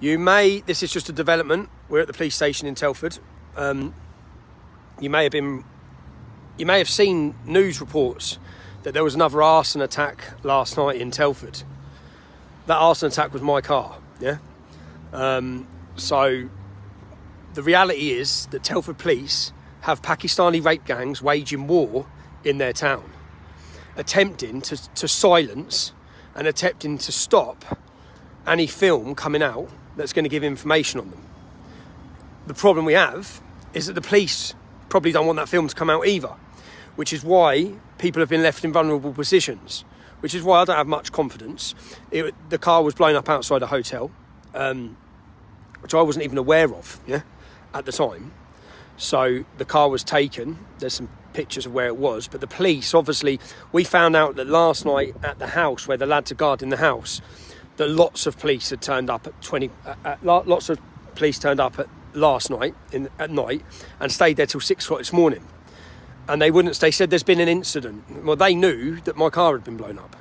You may, this is just a development. We're at the police station in Telford. Um, you may have been, you may have seen news reports that there was another arson attack last night in Telford. That arson attack was my car, yeah? Um, so the reality is that Telford police have Pakistani rape gangs waging war in their town, attempting to, to silence and attempting to stop any film coming out that's going to give information on them. The problem we have is that the police probably don't want that film to come out either, which is why people have been left in vulnerable positions, which is why I don't have much confidence. It, the car was blown up outside a hotel, um, which I wasn't even aware of yeah, at the time. So the car was taken. There's some pictures of where it was, but the police obviously, we found out that last night at the house where the lads are guarding the house, that lots of police had turned up at 20, uh, uh, lots of police turned up at last night in, at night and stayed there till six o'clock this morning. And they wouldn't. They said there's been an incident. Well, they knew that my car had been blown up.